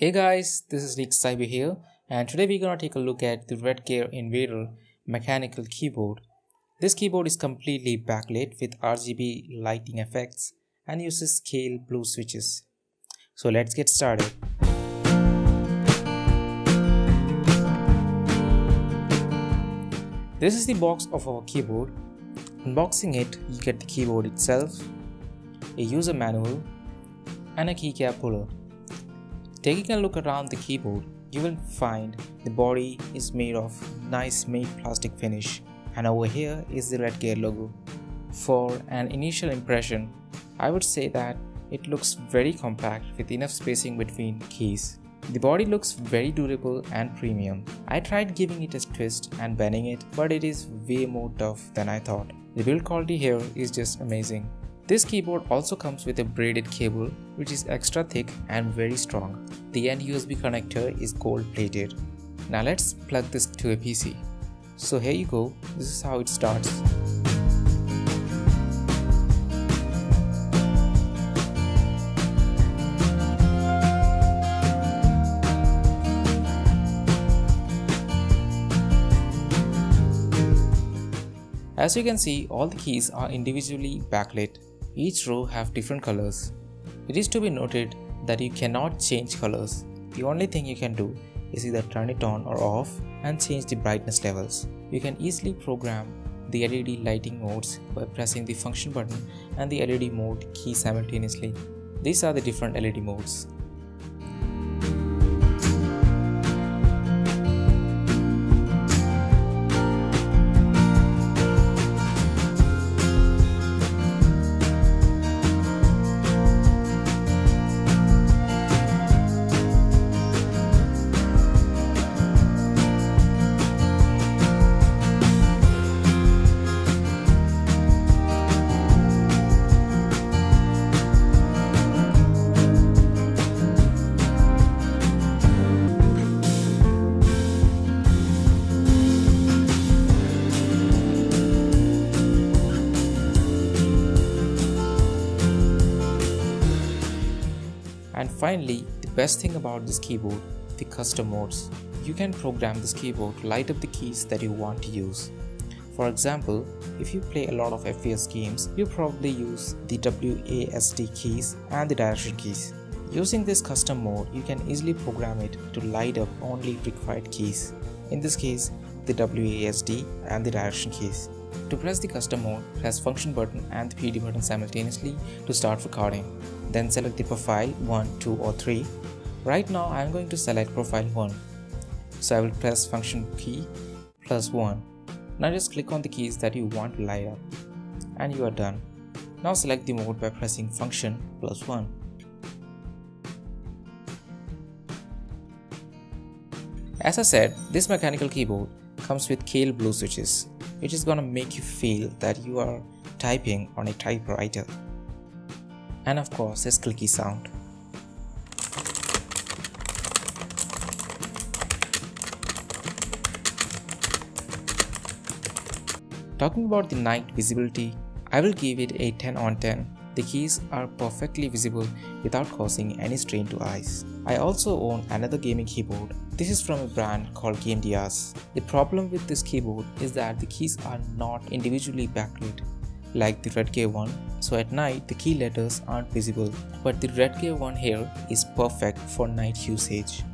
Hey guys, this is Nick Cyber here and today we're gonna take a look at the Redgear Invador mechanical keyboard. This keyboard is completely backlit with RGB lighting effects and uses Kailh blue switches. So let's get started. This is the box of our keyboard. Unboxing it, you get the keyboard itself, a user manual, and a keycap puller. Taking a look around the keyboard, you will find the body is made of nice matte plastic finish and over here is the Redgear logo. For an initial impression, I would say that it looks very compact with enough spacing between keys. The body looks very durable and premium. I tried giving it a twist and bending it, but it is way more tough than I thought. The build quality here is just amazing. This keyboard also comes with a braided cable which is extra thick and very strong. The end USB connector is gold plated. Now let's plug this to a PC. So here you go, this is how it starts. As you can see, all the keys are individually backlit. Each row have different colors. It is to be noted that you cannot change colors. The only thing you can do is either turn it on or off and change the brightness levels. You can easily program the LED lighting modes by pressing the function button and the LED mode key simultaneously. These are the different LED modes. And finally, the best thing about this keyboard, the custom modes. You can program this keyboard to light up the keys that you want to use. For example, if you play a lot of FPS games, you probably use the WASD keys and the direction keys. Using this custom mode, you can easily program it to light up only required keys. In this case, the WASD and the direction keys. To press the custom mode, press function button and the PD button simultaneously to start recording. Then select the profile 1, 2 or 3. Right now I am going to select profile 1. So I will press function key plus 1. Now just click on the keys that you want to light up. And you are done. Now select the mode by pressing function plus 1. As I said, this mechanical keyboard comes with Kailh blue switches which is gonna make you feel that you are typing on a typewriter. And of course, a clicky sound. Talking about the night visibility, I will give it a 10 on 10. The keys are perfectly visible without causing any strain to eyes. I also own another gaming keyboard. This is from a brand called GAMDIAS. The problem with this keyboard is that the keys are not individually backlit like the Redgear one, so at night the key letters aren't visible, but the Redgear one here is perfect for night usage.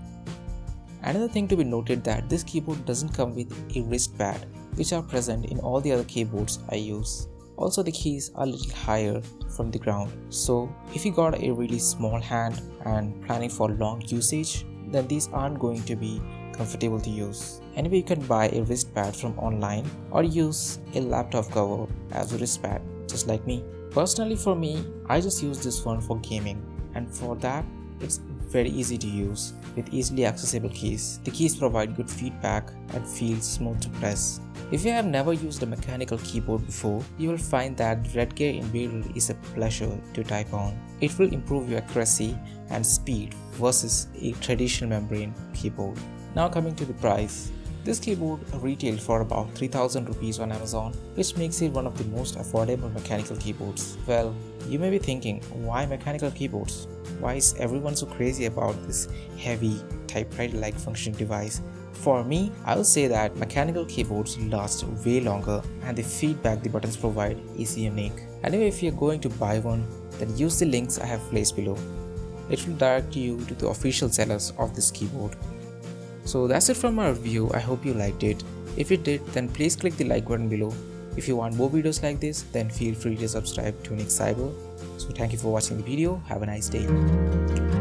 Another thing to be noted that this keyboard doesn't come with a wrist pad, which are present in all the other keyboards I use. Also the keys are a little higher from the ground, so if you got a really small hand and planning for long usage, then these aren't going to be comfortable to use. Anyway, you can buy a wrist pad from online or use a laptop cover as a wrist pad, just like me. Personally for me, I just use this one for gaming and for that, it's very easy to use with easily accessible keys. The keys provide good feedback and feel smooth to press. If you have never used a mechanical keyboard before, you will find that Redgear Invador is a pleasure to type on. It will improve your accuracy and speed versus a traditional membrane keyboard. Now coming to the price. This keyboard retailed for about 3000 rupees on Amazon, which makes it one of the most affordable mechanical keyboards. Well, you may be thinking, why mechanical keyboards? Why is everyone so crazy about this heavy typewriter-like functioning device? For me, I will say that mechanical keyboards last way longer and the feedback the buttons provide is unique. Anyway, if you're going to buy one, then use the links I have placed below. It will direct you to the official sellers of this keyboard. So that's it from my review, I hope you liked it. If you did, then please click the like button below. If you want more videos like this, then feel free to subscribe to Nick Cyber. So thank you for watching the video, have a nice day.